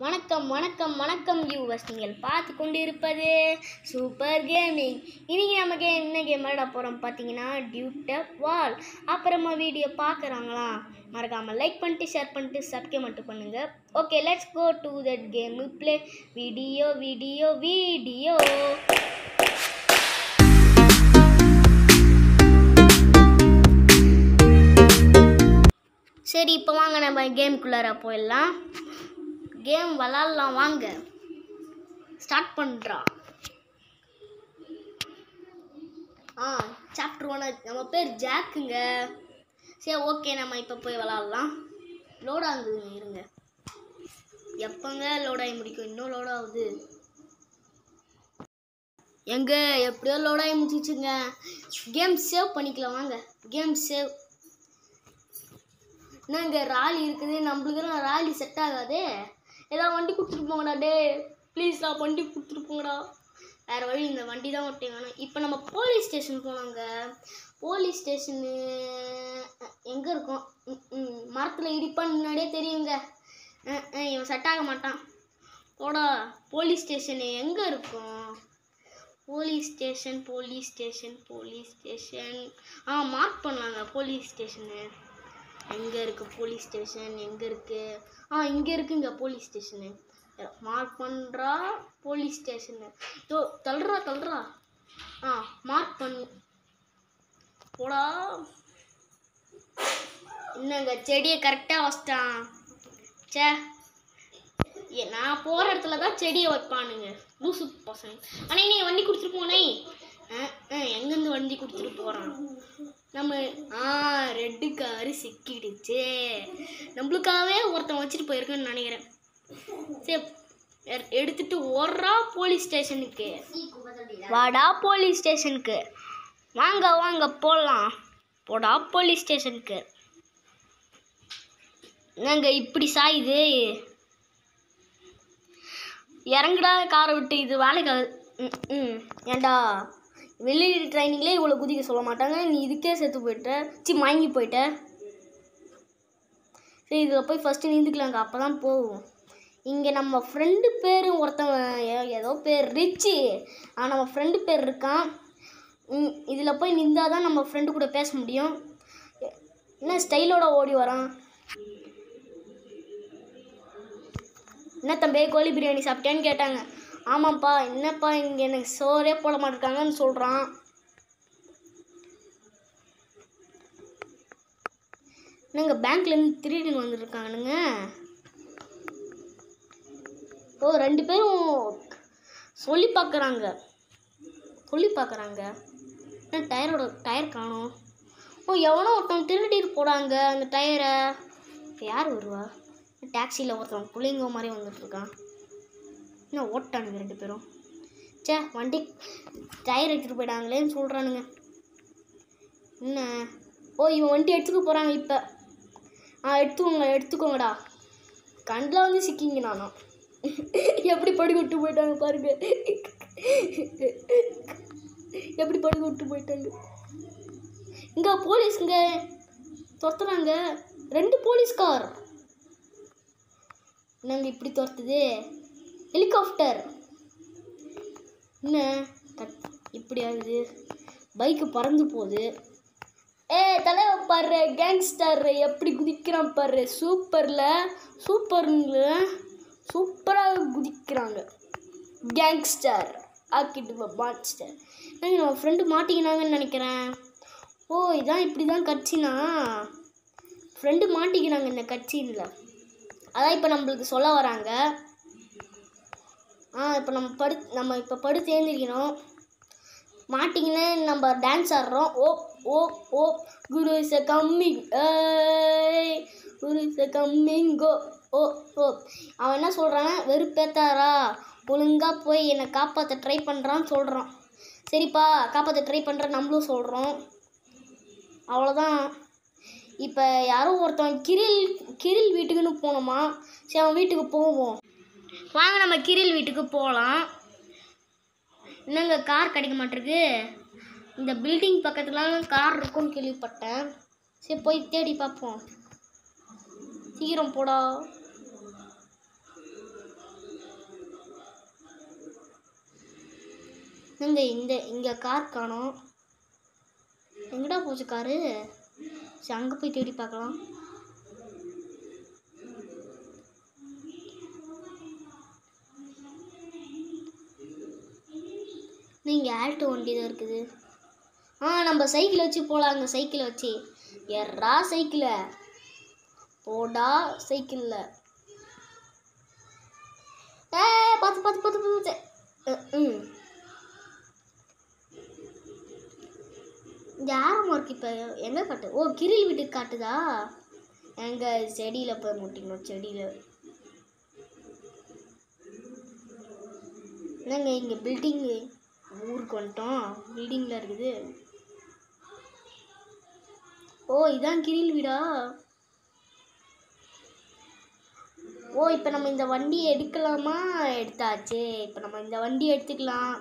வணக்கம் வணக்கம் வணக்கம் வியூவர்ஸ் நீங்கள் பார்த்து கொண்டு இருப்பது சூப்பர் கேமிங் இன்றைக்கி நம்ம என்ன கேம் விளையாட போகிறோம் பார்த்தீங்கன்னா டியூட்டப் வால் அப்புறமா வீடியோ பார்க்குறாங்களா? மறக்காமல் லைக் பண்ணிட்டு ஷேர் பண்ணிட்டு சப்ஸ்கிரைப் மட்டும் பண்ணுங்கள் okay let's go to that game play video video video சரி இப்போ வாங்க நம்ம கேமுக்குள்ளார போயிடலாம். கேம் விளாட்லாம் வாங்க. ஸ்டார்ட் பண்ணுறா ஆ சாப்டர் ஒன்று நம்ம பேர் ஜாக்குங்க. சரி ஓகே நம்ம இப்போ போய் விளாட்லாம். லோட் ஆகுதுங்க இருங்க. எப்போங்க லோட் ஆகி முடிக்கும்? இன்னும் லோட் ஆகுது. எங்க எப்படியோ லோட் ஆகி முடிச்சிச்சுங்க கேம் சேவ் பண்ணிக்கலாம் வாங்க. கேம் சேவ் என்னங்க ராலி இருக்குது? நம்மளுக்கு ராலி செட் ஆகாதே. ஏதாவது வண்டி கொடுத்துட்டு போங்கடா டே ப்ளீஸ்டா வண்டி கொடுத்துட்டு போங்கடா. வேறு வழி இந்த வண்டி தான் ஓட்டி வேணும் இப்போ நம்ம போலீஸ் ஸ்டேஷன் போனாங்க போலீஸ் ஸ்டேஷனு எங்கே இருக்கும்? மரத்தில் இடிப்பான்னு முன்னாடியே தெரியுங்க. இவன் செட் ஆக மாட்டான். போடா போலீஸ் ஸ்டேஷனு எங்கே இருக்கும்? Police station police station police station ஆ மார்க் பண்ணலாங்க போலீஸ் ஸ்டேஷனு எங்கே இருக்குது போலீஸ் ஸ்டேஷன் எங்கே இருக்குது ஆ இங்கே இருக்குங்க போலீஸ் ஸ்டேஷனு மார்க் பண்ணுறா போலீஸ் ஸ்டேஷனு தோ தள்ளுறா தள்ளுறா. ஆ மார்க் பண்ணு. போடா. என்னங்க செடியை கரெக்டாக வச்சிட்டான் சே நான் போகிற இடத்துல தான் செடியை வைப்பானுங்க. லூசு பசங்க. ஆனால் நீ வண்டி கொடுத்துட்டு போனே எங்கேருந்து வண்டி கொடுத்துட்டு போகிறான் நம்ம ஆ ரெட்டு காரு சிக்கிடுச்சு. நம்மளுக்காகவே ஒருத்தன் வச்சுட்டு போயிருக்கேன்னு நினைக்கிறேன். சரி எடுத்துட்டு ஓடுறா போலீஸ் ஸ்டேஷனுக்கு. வாடா போலீஸ் ஸ்டேஷனுக்கு. வாங்க வாங்க போகலாம் போடா போலீஸ் ஸ்டேஷனுக்கு. என்னங்க இப்படி சாயுது? இறங்குடா காரை விட்டு. இது வேலைக்கு ம், ம் ஏண்டா? வெளியீடு ட்ரைனிங்லேயே இவ்வளோ குதிக்க சொல்ல மாட்டாங்க. நீ இதுக்கே செத்து போயிட்ட. சி மயங்கி போயிட்ட. சரி இதில் போய் ஃபஸ்ட்டு நீந்துக்கலாங்க. அப்போ தான் போகும் இங்கே நம்ம ஃப்ரெண்டு பேர் ஒருத்தவன் ஏ- ஏதோ பேர் ரிச்சு. ஆனால் நம்ம ஃப்ரெண்டு பேர் இருக்கான். இதில் போய் நின்றா தான் நம்ம ஃப்ரெண்டு கூட பேச முடியும். என்ன ஸ்டைலோட ஓடி வரான்? என்ன தம்பி கோழி பிரியாணி சாப்பிட்டேன்னு கேட்டாங்க. ஆமாப்பா என்னப்பா இங்கே எனக்கு சோறே போட மாட்டிருக்காங்கன்னு சொல்கிறான் என்னங்க பேங்க்லேருந்து திருடின்னு வந்துருக்கானுங்க. ஓ ரெண்டு பேரும் சொல்லி பார்க்குறாங்க சொல்லி பார்க்குறாங்க என்ன டயரோட டயர் காணும். ஓ எவனோ ஒருத்தவங்க திருடிட்டு போடாங்க அந்த டயரை. இப்போ யார் வருவா? டாக்ஸியில் ஒருத்தவன் பிள்ளைங்க மாதிரி வந்துட்டுருக்கான் என்ன ஓட்டானுங்க ரெண்டு பேரும். ச்சே வண்டி டயர் எடுத்துகிட்டு போயிட்டாங்களேன்னு சொல்கிறானுங்க என்ன? ஓ இவன் வண்டி எடுத்துக்க போகிறாங்க இப்போ. ஆ எடுத்துக்கோங்க எடுத்துக்கோங்கடா. கண்டில் வந்து சிக்கிங்க நானும். எப்படி படுக்க விட்டு போயிட்டாங்க பாருங்க. எப்படி படுக்க விட்டு போயிட்டாங்க. இங்கே போலீஸுங்க துரத்துறாங்க. ரெண்டு போலீஸ்கார். என்னங்க இப்படி துரத்துது? ஹெலிகாப்டர். என்ன? கட் இப்படி ஆகுது பைக்கு பறந்து போகுது. ஏ தலைவர் பாரு கேங்ஸ்டர் எப்படி குதிக்கிறான் பாரு. சூப்பரில் சூப்பர்ல சூப்பராக குதிக்கிறாங்க. கேங்ஸ்டர் ஆக்கிட்டு மாஸ்டர் ஏங்க நம்ம ஃப்ரெண்டு மாட்டிக்கினாங்கன்னு நினைக்கிறேன். ஓ இதான் இப்படி தான் கட்சினா? ஃப்ரெண்டு மாட்டிக்கிறாங்க இந்த கட்சியில். அதான் இப்போ நம்மளுக்கு சொல்ல வராங்க. ஆ இப்போ நம்ம படு நம்ம இப்போ படுத்து தேர்ந்திருக்கணும் மாட்டிங்கன்னு நம்ம டான்ஸ் ஆடுறோம். ஓ ஓ ஓ Guru is coming Guru is coming go ஓ ஓ. அவன் என்ன சொல்கிறான்னா வெறுப்பேத்தாரா ஒழுங்காக போய் என்னை காப்பாற்ற ட்ரை பண்ணுறான்னு சொல்கிறான் சரிப்பா காப்பாற்ற ட்ரை பண்ணுற நம்மளும் சொல்கிறோம் அவ்வளோதான் இப்போ யாரும் ஒருத்தன் கிரில் கிரில் வீட்டுக்குன்னு போனோமா. சரி அவன் வீட்டுக்கு போவோம். வாங்க நம்ம கிரில் வீட்டுக்கு போகலாம் இன்னங்க கார் கிடைக்க மாட்டிருக்கு. இந்த பில்டிங் பக்கத்துலலாம் கார் இருக்கும்னு கேள்விப்பட்டேன். சரி போய் தேடி பார்ப்போம். சீக்கிரம் போடா. இந்த இந்த இங்கே கார் காணும். எங்கடா போச்சு காரு? சரி அங்கே போய் தேடி பார்க்கலாம். நீங்கள் ஆல்டோ வண்டி தான் இருக்குது. ஆ நம்ம சைக்கிள் வச்சு போகலாங்க சைக்கிளை வச்சு. எறா சைக்கிளை. போடா சைக்கிளில். ஏ பார்த்து பார்த்து பார்த்து பார்த்து ம். இந்த ஆரோ மார்க் இப்போ எங்கே காட்டு? ஓ கிரில் வீட்டுக்கு காட்டுதா? எங்கே செடியில் போய் முட்டிக்கணும் செடியில். என்னங்க இங்கே பில்டிங்கு ஊருக்கு வந்துட்டோம். பில்டிங்கில் இருக்குது. ஓ இதான் கிரில் வீடா? ஓ இப்போ நம்ம இந்த வண்டியை எடுக்கலாமா? எடுத்தாச்சு. இப்போ நம்ம இந்த வண்டியை எடுத்துக்கலாம்.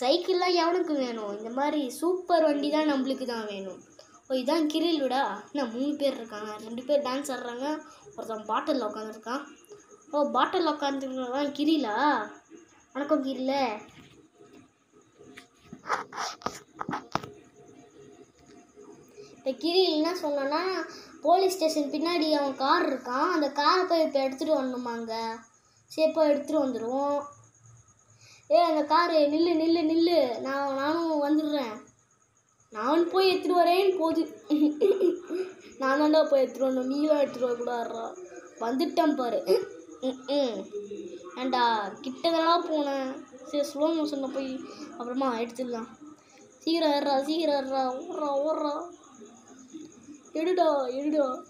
சைக்கிள்லாம் எவனுக்கு வேணும்? இந்த மாதிரி சூப்பர் வண்டி தான் நம்மளுக்கு தான் வேணும். ஓ இதான் கிரில் வீடா? என்ன மூணு பேர் இருக்காங்க. ரெண்டு பேர் டான்ஸ் ஆடுறாங்க. ஒருத்தன் பாட்டிலில் உட்காந்துருக்கான் ஓ பாட்டில் உட்காந்துருக்கான் கிரிலா? வணக்கம் கிரில. இப்போ கிரில் என்ன சொன்னான்னா போலீஸ் ஸ்டேஷன் பின்னாடி அவன் கார் இருக்கான். அந்த காரை போய் இப்போ எடுத்துகிட்டு வரணுமாங்க. சேஃபாக எடுத்துகிட்டு வந்துடுவோம் ஏ அந்த காரு நில்லு நில்லு நில்லு. நான் நானும் வந்துடுறேன். நான் போய் எடுத்துட்டு வரேன்னு போகுது நான் தான்டா போய் எடுத்துகிட்டு வரணும். நீலாம் எடுத்துகிட்டு வரக்கூடாதுடா. வந்துட்டேன் பாரு. ம், ம் ஏண்டா கிட்டதெல்லாம் போனேன். சரி ஸ்லோ மோஷனில் போய் அப்புறமா எடுத்துடலாம். சீக்கிரம் ஏறா சீக்கிரம் ஏறா ஓடுறா ஓடுறா. எடுடா எடுடா.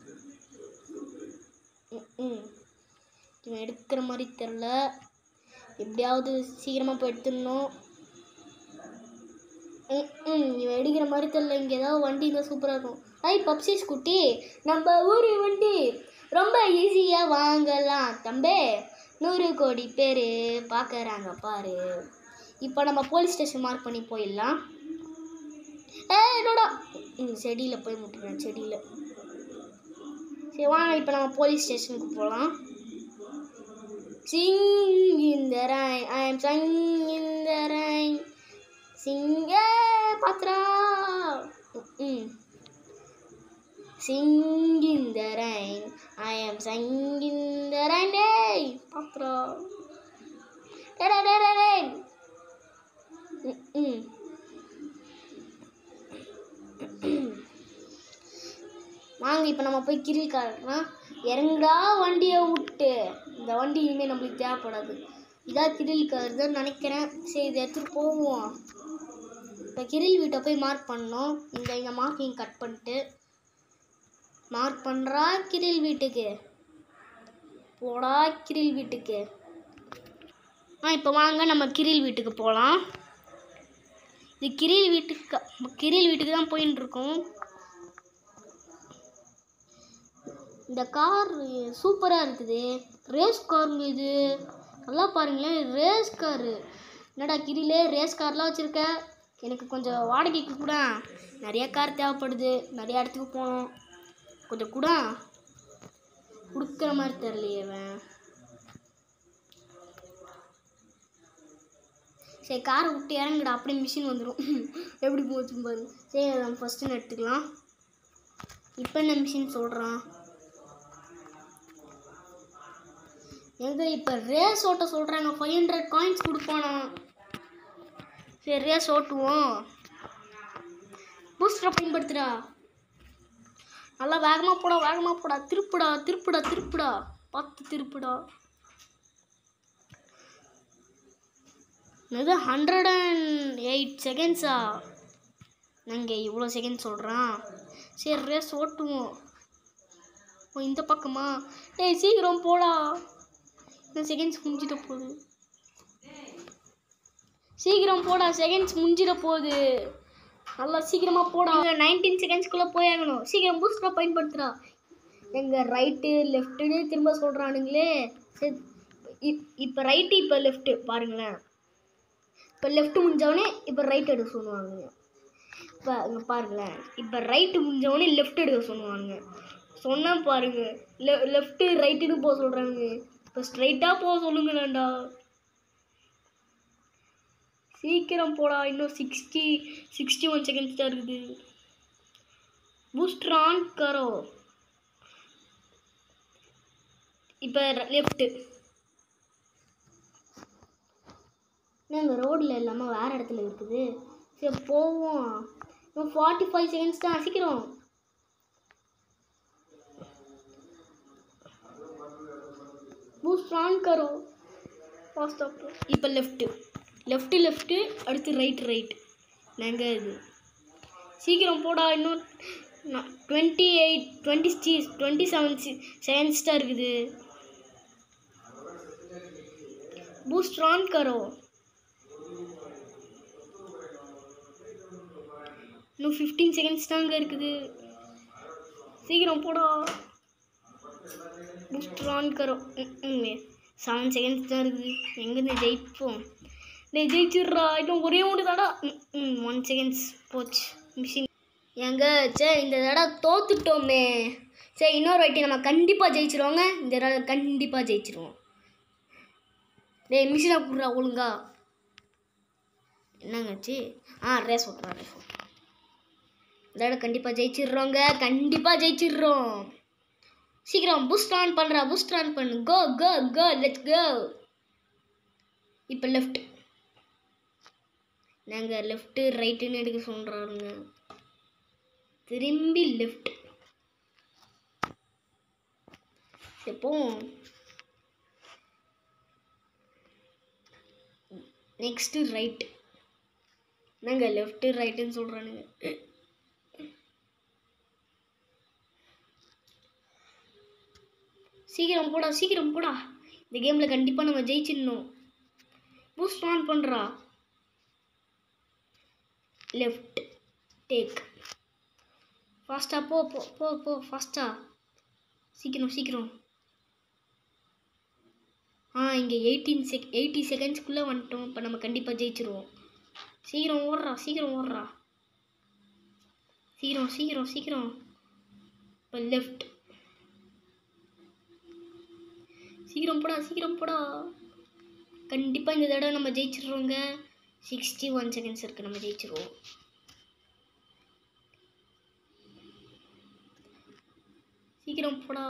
ம், ம். இவன் எடுக்கிற மாதிரி தெரில எப்படியாவது சீக்கிரமாக போய் எடுத்துடணும். ம் ம். இவன் எடுக்கிற மாதிரி தெரில இங்கே ஏதாவது வண்டி இருந்தால் சூப்பராக இருக்கும். ஐ பப்சி ஸ்கூட்டி. நம்ம ஊர் வண்டி. ரொம்ப ஈஸியாக வாங்கலாம் தம்பே. நூறு கோடி பேர் பார்க்குறாங்க பாரு. இப்போ நம்ம போலீஸ் ஸ்டேஷன் மார்க் பண்ணி போயிடலாம். ஏ என்னோடா? செடியில் போய் முட்டுறேன் செடியில். சரி வாங்க இப்போ நம்ம போலீஸ் ஸ்டேஷனுக்கு போகலாம் சிங் இந்த the ஐ எம் am இந்த in சிங்க பாத்ரா ம் சிங் இந்த Mm. I in the rain, I am singing in the rain. வாங்க இப்போ நம்ம போய் கிரில் காட்டுறோம் இறங்குடா வண்டியை விட்டு. இந்த வண்டி இனிமேல் நம்மளுக்கு தேவைப்படாது. இதான் கிரில் கார் தான் நினைக்கிறேன். சரி இதை எடுத்துகிட்டு போவோம். இப்போ கிரில் வீட்டை போய் மார்க் பண்ணோம் இந்த இந்த மார்க்கிங் கட் பண்ணிட்டு மார்க் பண்ணுறா கிரில் வீட்டுக்கு. போடா கிரில் வீட்டுக்கு. ஆ இப்போ வாங்க நம்ம கிரில் வீட்டுக்கு போகலாம் இது கிரில் வீட்டுக்கு கிரில் வீட்டுக்கு தான் போயின்னு இருக்கோம் இந்த கார் சூப்பராக இருக்குது. ரேஸ் காருங்க இது நல்லா பாருங்களேன் ரேஸ் காரு. என்னடா கிரிலே ரேஸ் கார்லாம் வச்சுருக்க? எனக்கு கொஞ்சம் வாடகைக்கு கூட நிறையா கார் தேவைப்படுது. நிறையா இடத்துக்கு போகணும். கொஞ்சம் கூட. கொடுக்குற மாதிரி தெரிலையே அவன் சரி காரை விட்டு இறங்குடா அப்படியே மிஷின் வந்துடும் எப்படி போச்சு பாரு. சரி நம்ம ஃபஸ்ட்டு எடுத்துக்கலாம். இப்போ என்ன மிஷின் சொல்கிறான் எங்க இப்போ ரேஸ் ஓட்ட சொல்கிறாங்க ஃபைவ் ஹண்ட்ரட் காயின்ஸ் கொடுப்பானா? சரி ரேஸ் ஓட்டுவோம். பூஸ்டரை பயன்படுத்துகிறா நல்லா வேகமாக போடா வேகமாக போடா. திருப்புடா திருப்புடா திருப்புடா. பார்த்து திருப்புடா. இது ஹண்ட்ரட் அண்ட் எயிட் செகண்ட்ஸா நாங்கள் இவ்வளோ செகண்ட் சொல்கிறான் சரி ரேஸ் ஓட்டுவோம் ஓ இந்த பக்கமா? ஏய் சீக்கிரம் போடா. இந்த செகண்ட்ஸ் முடிஞ்சிட போகுது. சீக்கிரம் போடா செகண்ட்ஸ் முடிஞ்சிட போகுது. நல்லா சீக்கிரமாக போடா. நைன்டீன் செகண்ட்ஸ்குள்ளே போயாகணும். சீக்கிரம் பூஸ்டராக பயன்படுத்துகிறா எங்கள் ரைட்டு லெஃப்ட்டுன்னு திரும்ப சொல்கிறானுங்களே சரி இப்போ ரைட்டு இப்போ லெஃப்ட்டு பாருங்களேன். இப்போ லெஃப்ட் முடிஞ்சவொடனே இப்போ ரைட் எடுக்க சொல்லுவாங்க இப்போ இங்கே பாருங்களேன். இப்போ ரைட்டு முடிஞ்சவொடனே லெஃப்ட் எடுக்க சொல்லுவாங்க சொன்னா பாருங்க. லெ லெஃப்ட்டு ரைட்டுன்னு போக சொல்கிறாங்க இப்போ ஸ்ட்ரைட்டாக போக சொல்லுங்களேன்டா. சீக்கிரம் போடா இன்னும் சிக்ஸ்டி சிக்ஸ்டி ஒன் செகண்ட்ஸ் தான் இருக்குது. பூஸ்ட் ஆன் கரோ. இப்போ லெஃப்ட்டு நாங்கள் ரோடில் இல்லாமல் வேறு இடத்துல இருக்குது. சரி போவோம். இன்னும் ஃபார்ட்டி ஃபைவ் செகண்ட்ஸ் தான் சீக்கிரம். பூஸ்ட் ஆன் கரோ. ஃபாஸ்ட் இப்போ லெஃப்ட்டு லெஃப்ட்டு லெஃப்ட்டு அடுத்து ரைட் ரைட் நாங்கள் இது. சீக்கிரம் போடா இன்னும் twenty eight twenty C twenty seven C seven star இருக்குது. பூஸ்ட் ஆன் கரோ. இன்னும் ஃபிஃப்டீன் செகண்ட்ஸ் தாங்க இருக்குது. சீக்கிரம் போடா. பூஸ்ட் ஆன் கரோ. செவன் செகண்ட்ஸ் தான் இருக்குது. எங்கேருந்து ஜெயிப்போம்? டேய் ஜெயிச்சிடுறா. இன்னும் ஒரே ஒன்று தடா ம் ஒன் செகண்ட்ஸ் போச்சு. மிஷின். எங்க சே இந்த தடவை தோத்துட்டோமே. சரி இன்னொரு வாட்டி நம்ம கண்டிப்பாக ஜெயிச்சிருவாங்க. இந்த தடவை கண்டிப்பாக ஜெயிச்சிருவோம். டேய் மிஷினை கொடுறா ஒழுங்கா. என்னங்கச்சு ஆ ரேஸ் ஓட்டுறா ரேஸ் இந்த தடவை கண்டிப்பாக ஜெயிச்சிடுறோங்க. கண்டிப்பாக ஜெயிச்சிடுறோம். சீக்கிரம் பூஸ்ட் ஆன் பண்ணுறா பூஸ்ட் ஆன் பண்ணு. Go go go let's go இப்போ லெஃப்ட் நாங்கள் லெஃப்ட்டு ரைட்டுன்னு எடுக்க சொல்கிறாருங்க திரும்பி லெஃப்ட் எப்போ? நெக்ஸ்ட்டு ரைட் நாங்கள் லெஃப்ட்டு ரைட்டுன்னு சொல்கிறானுங்க சீக்கிரம் போடா சீக்கிரம் போடா. இந்த கேமில் கண்டிப்பாக நம்ம ஜெயிச்சிடணும். பூஸ்ட் ஆன் பண்ணுறா லெஃப்ட் டேக் ஃபாஸ்ட்டாக போ போ போ போ ஃபாஸ்ட்டாக சீக்கிரம் சீக்கிரம். ஆ இங்கே எயிட்டீன் செக் எயிட்டி செகண்ட்ஸ்க்குள்ளே வந்துட்டோம். இப்போ நம்ம கண்டிப்பாக ஜெயிச்சிருவோம். சீக்கிரம் ஓடுறா சீக்கிரம் ஓடுறா. சீக்கிரம் சீக்கிரம் சீக்கிரம். இப்போ லெஃப்ட் சீக்கிரம் போடா சீக்கிரம் போடா. கண்டிப்பாக இந்த தடவை நம்ம ஜெயிச்சிடுறோங்க. சிக்ஸ்டி ஒன் செகண்ட்ஸ் இருக்குது நம்ம ஜெயிச்சிருவோம். சீக்கிரம் போடா.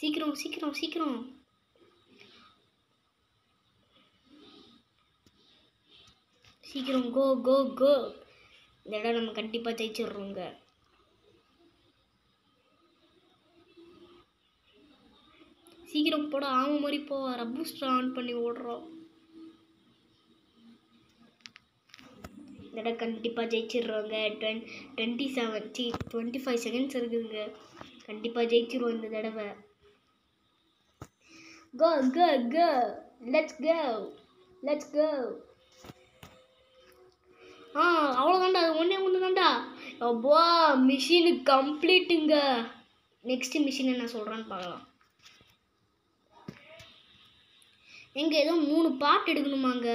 சீக்கிரம் சீக்கிரம் சீக்கிரம். சீக்கிரம் கோ கோ கோ இந்த இடம் நம்ம கண்டிப்பாக ஜெயிச்சிடுறோங்க. சீக்கிரம் போட. ஆமாம் மாதிரி போ. பூஸ்டர் ஆன் பண்ணி ஓடுறோம். இந்த இடம் கண்டிப்பாக ஜெயிச்சிடுறோங்க. டுவென் twenty seven C twenty five seconds இருக்குதுங்க. கண்டிப்பாக ஜெயிச்சிருவோம் இந்த தடவை. கோ go go let's go let's go ஆ அவ்வளோதான்டா அது ஒன்றே ஒன்று தாண்டா அப்பா மிஷினு கம்ப்ளீட்டுங்க நெக்ஸ்ட் மிஷின் என்ன சொல்கிறான்னு பார்க்கலாம். எங்கே ஏதோ மூணு பாட்டு எடுக்கணுமாங்க.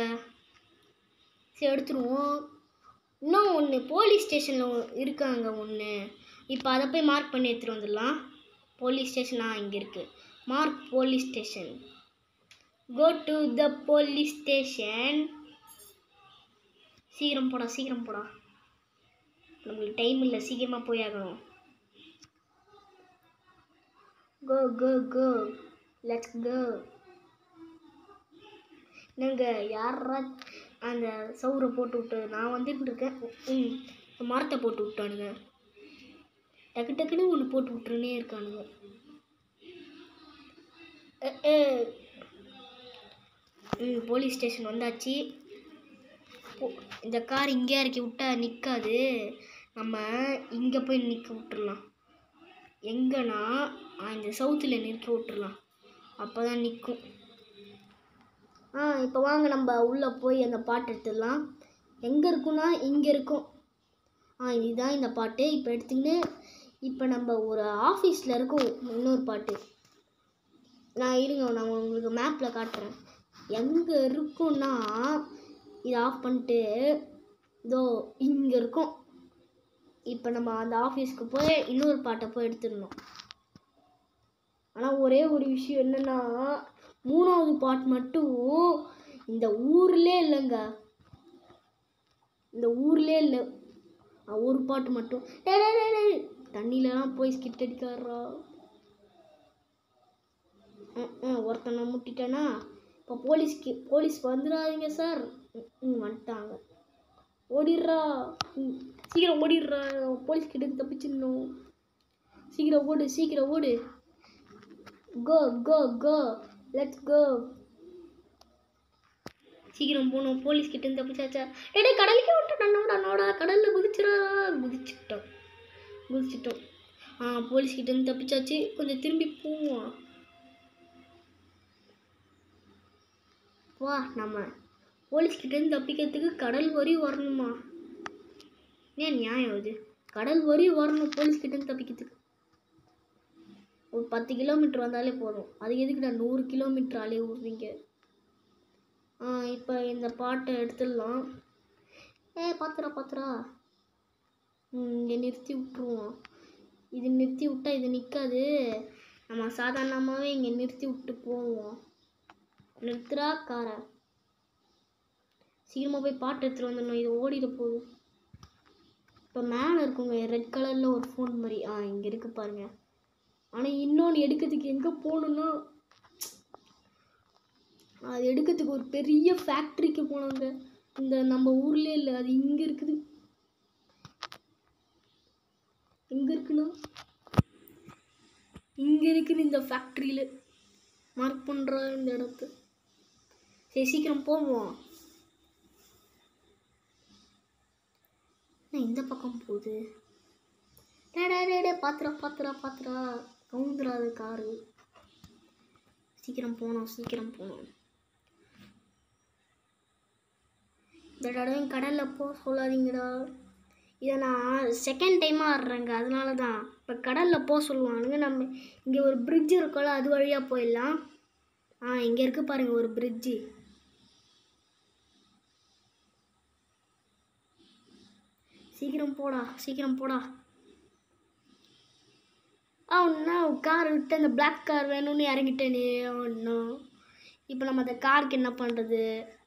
சரி எடுத்துருவோம். இன்னும் ஒன்று போலீஸ் ஸ்டேஷனில் இருக்காங்க ஒன்று இப்போ அதை போய் மார்க் பண்ணி எடுத்துகிட்டு வந்துடலாம். போலீஸ் ஸ்டேஷனா இங்கே இருக்குது mark police station go to the police station சீக்கிரம் போடா சீக்கிரம் போடா. நம்மளுக்கு டைம் இல்லை சீக்கிரமாக போய் ஆகணும். கோ கோ கோ லெட்ஸ் கோ நாங்கள் யாராச்சும் அந்த சவுரை போட்டு விட்டு நான் வந்துட்டு இருக்கேன்? மரத்தை போட்டு விட்டானுங்க. டக்கு டக்குன்னு ஒன்று போட்டு விட்டுருனே இருக்கானுங்க. போலீஸ் ஸ்டேஷன் வந்தாச்சு. போ- இந்த கார் இங்கே இறக்கி விட்டா நிற்காது நம்ம இங்கே போய் நிற்க விட்டுடலாம் எங்கன்னா இந்த சவுத்தில் நிற்க விட்டுடலாம் அப்போ தான் நிற்கும் ஆ இப்போ வாங்க நம்ம உள்ளே போய் அந்த பாட்டு எடுத்துடலாம். எங்கே இருக்குன்னா இங்கே இருக்கும். ஆ இதுதான் இந்த பாட்டு. இப்போ எடுத்துக்கின்னு இப்போ நம்ம ஒரு ஆஃபீஸில் இருக்கோம் இன்னொரு பாட்டு. நான் இருங்க நான் உங்களுக்கு மேப்பில் காட்டுறேன். எங்கே இருக்குன்னா இதை ஆஃப் பண்ணிட்டு இதோ இங்கே இருக்கும். இப்போ நம்ம அந்த ஆஃபீஸ்க்கு போய் இன்னொரு பாட்டை போய் எடுத்துடணும். ஆனால் ஒரே ஒரு விஷயம் என்னென்னா மூணாவது பாட் மட்டும் இந்த ஊர்லே இல்லைங்க. இந்த ஊர்லே இல்லை. ஒரு பாட்டு மட்டும். தண்ணியிலலாம் போய் ஸ்கிட் அடிக்காரா ஒருத்தனை முட்டிட்டேனா? இப்போ போலீஸ்க்கு போலீஸ் வந்துடாதீங்க சார். ம் வந்துட்டாங்க. ஓடிடுறா. ம், சீக்கிரம் ஓடிடுறா. போலீஸ் கிட்ட தப்பிச்சிடணும். சீக்கிரம் ஓடு சீக்கிரம் ஓடு. கோ கோ கோ. லெட்ஸ் கோ சீக்கிரம் போகணும். போலீஸ் கிட்ட இருந்து தப்பிச்சாச்சா? ஏடே கடலுக்கே விட்டு நன்னோட அண்ணோடா கடலில் குதிச்சிடா. குதிச்சிட்டோம். குதிச்சிட்டோம். ஆ போலீஸ் கிட்ட இருந்து தப்பிச்சாச்சு. கொஞ்சம் திரும்பி போவோம். வா நம்ம போலீஸ் கிட்ட இருந்து தப்பிக்கிறதுக்கு கடல் வரி வரணுமா? ஏன் நியாயம் அது கடல் வரி வரணும் போலீஸ் கிட்ட இருந்து தப்பிக்கிறதுக்கு. ஒரு பத்து கிலோமீட்டர் வந்தாலே போதும். அது எதுக்குடா நூறு கிலோமீட்டர் அலைய விடுறீங்க ஆ இப்போ இந்த பாட்டை எடுத்துடலாம். ஏ பாத்துரா பாத்துரா ம் இங்கே நிறுத்தி விட்ருவோம் இது நிறுத்தி விட்டால் இது நிற்காது நம்ம சாதாரணமாகவே இங்கே நிறுத்தி விட்டு போவோம். நிறுத்துறா காரை. சீக்கிரமாக போய் பாட்டு எடுத்துகிட்டு வந்துடணும். இது ஓடிட போகுது. இப்போ மேலே இருக்குங்க ரெட் கலரில் ஒரு ஃபோன் மாதிரி. ஆ இங்கே இருக்குது பாருங்கள் ஆனால் இன்னொன்று எடுக்கிறதுக்கு எங்கே போகணுன்னா அது எடுக்கிறதுக்கு ஒரு பெரிய ஃபேக்ட்ரிக்கு போனாங்க இந்த நம்ம ஊர்லேயே இல்லை அது இங்கே இருக்குது. எங்கே இருக்குன்னா? இங்கே இருக்குது இந்த ஃபேக்ட்ரியில் மார்க் பண்ணுற இந்த இடத்து. சரி சீக்கிரம் போவோம். என்ன இந்த பக்கம் போகுது. டே டே டே பாத்திரா பாத்திரா கவுந்துடாது காரு. சீக்கிரம் போகணும் சீக்கிரம் போகணும். இந்த தடவையும் கடலில் போக சொல்லாதீங்கடா. இதை நான் செகண்ட் டைமாக ஆடுறேங்க. அதனால தான் இப்போ கடலில் போக சொல்லுவானுங்க. நம்ம இங்கே ஒரு பிரிட்ஜ் இருக்கோல அது வழியாக போயிடலாம். ஆ இங்கே இருக்கு பாருங்கள் ஒரு பிரிட்ஜு சீக்கிரம் போடா சீக்கிரம் போடா. Oh அவனா கார் விட்டு அந்த பிளாக் கார் வேணும்னு இறங்கிட்டேனே. Oh ஒன்றா இப்போ நம்ம அந்த காருக்கு என்ன பண்ணுறது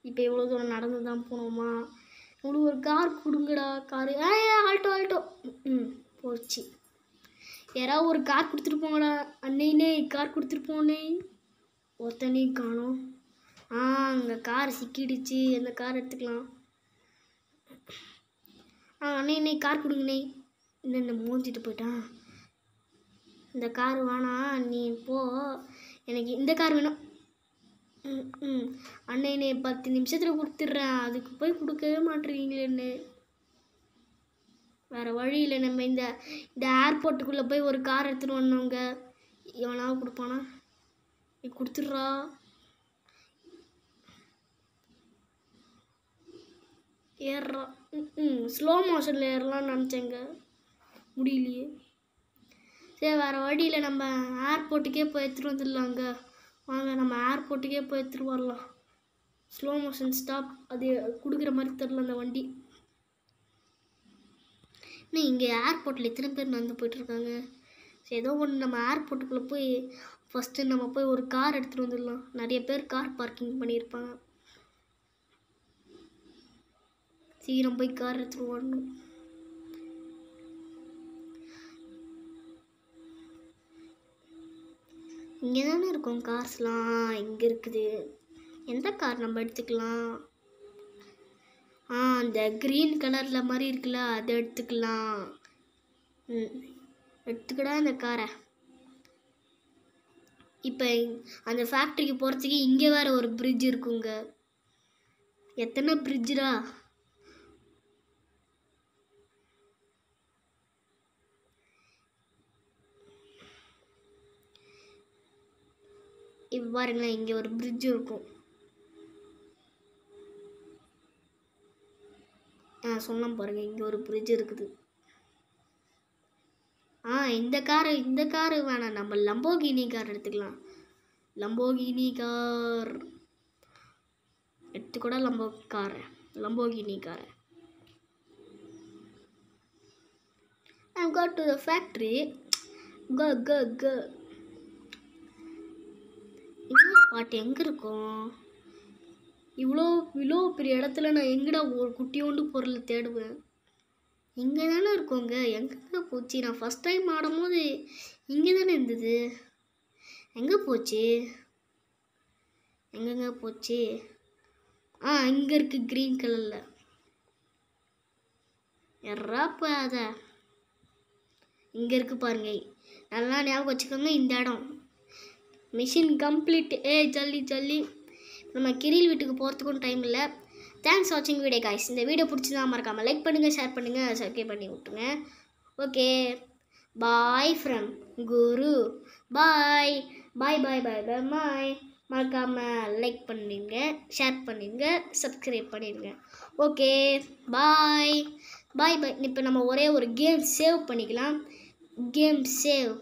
இப்போ எவ்வளோ தூரம் நடந்து தான் போனோமா? உங்களுக்கு ஒரு கார் கொடுங்கடா காரு ஆ ஆல்ட்டோ ஆல்ட்டோ ம் போச்சு. யாராவது ஒரு கார் கொடுத்துட்டு போங்கடா. அன்னைனே கார் கொடுத்துட்டு போனே ஒருத்தனையும் காணும். ஆ அங்கே கார் சிக்கிடுச்சு. அந்த கார் எடுத்துக்கலாம்? ஆ அண்ணே கார் கொடுங்கண்ணே இந்த இந்த மூஞ்சிட்டு போயிட்டான். இந்த கார் வேணாம் நீ போ. எனக்கு இந்த கார் வேணும். ம் ம். அண்ணே நீ பத்து நிமிஷத்தில் கொடுத்துட்றேன். அதுக்கு போய் கொடுக்கவே மாட்டேறீங்களேன்னு வேறு வழி இல்லை. நம்ம இந்த இந்த ஏர்போர்ட்டுக்குள்ளே போய் ஒரு கார் எடுத்துகிட்டு வந்தவங்க எவனாவது கொடுப்பானா? நீ கொடுத்துட்றா. ஏறுறா. ம் ஸ்லோ மோஷனில் ஏறலாம்னு நினச்சேங்க. முடியலையே. சரி வேறு வழியில் நம்ம ஏர்போர்ட்டுக்கே போய் எடுத்துகிட்டு வந்துடலாங்க வாங்க நம்ம ஏர்போர்ட்டுக்கே போய் எடுத்துகிட்டு வரலாம். ஸ்லோ மோஷன் ஸ்டாப் அது கொடுக்குற மாதிரி தெரில அந்த வண்டி. இன்னும் இங்கே ஏர்போர்ட்டில் எத்தனை பேர் நடந்து போயிட்டுருக்காங்க? சரி ஏதோ ஒன்று நம்ம ஏர்போர்ட்டுக்குள்ளே போய் ஃபஸ்ட்டு நம்ம போய் ஒரு கார் எடுத்துகிட்டு வந்துடலாம். நிறைய பேர் கார் பார்க்கிங் பண்ணியிருப்பாங்க. சீக்கிரம் போய் கார் எடுத்துகிட்டு வரணும். இங்கே தானே இருக்கும் கார்ஸ்லாம் இங்கே இருக்குது. எந்த கார் நம்ம எடுத்துக்கலாம்? ஆ அந்த க்ரீன் கலரில் மாதிரி இருக்குல்ல அதை எடுத்துக்கலாம். ம் எடுத்துக்கடா இந்த காரை. இப்போ அந்த ஃபேக்ட்ரிக்கு போகிறதுக்கு இங்கே வேறு ஒரு பிரிட்ஜ் இருக்குங்க. எத்தனை பிரிட்ஜுடா இப்போ பாருங்களேன் இங்கே ஒரு பிரிட்ஜ் இருக்கும். ஆ சொன்ன பாருங்கள் இங்கே ஒரு பிரிட்ஜ் இருக்குது. ஆ இந்த காரு இந்த காரு வேணாம். நம்ம லம்போகினி கார் எடுத்துக்கலாம். Lamborghini car எடுத்துக்கூட Lambo car Lamborghini car I go to the factory go go go. இன்னொரு பாட்டு? எங்கே இருக்கும்? இவ்வளோ இவ்வளோ பெரிய இடத்துல நான் எங்கடா ஒரு குட்டியோண்டு பொருளை தேடுவேன்? இங்கே தானே இருக்கோங்க. எங்கே போச்சு? நான் ஃபஸ்ட் டைம் ஆடும்போது இங்கே தானே இருந்தது. எங்கே போச்சு? எங்கெங்க போச்சு? ஆ இங்கே இருக்குது க்ரீன் கலரில் எறாப்பா அதை இங்கே இருக்கு பாருங்க. நல்லா ஞாபகம் வச்சுக்கோங்க இந்த இடம். மிஷின் கம்ப்ளீட் ஏ ஜல்லி ஜல்லி. நம்ம கிரில் வீட்டுக்கு போகிறதுக்கும் டைம் இல்லை. தேங்க்ஸ் வாட்சிங் வீடியோ காய்ஸ் இந்த வீடியோ பிடிச்சிருந்தா மறக்காமல் லைக் பண்ணுங்கள் ஷேர் பண்ணுங்கள் சப்ஸ்கிரைப் பண்ணி விட்டுருங்க. Okay bye from Guru bye bye bye bye bye bye மறக்காமல் லைக் பண்ணிடுங்க ஷேர் பண்ணிடுங்க சப்ஸ்கிரைப் பண்ணிடுங்க ஓகே பாய் பாய் பாய் இப்போ நம்ம ஒரே ஒரு கேம் சேவ் பண்ணிக்கலாம். Game save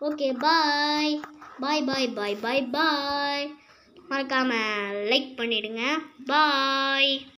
okay bye bye bye bye bye bye மறக்காமல் லைக் பண்ணிவிடுங்க பாய்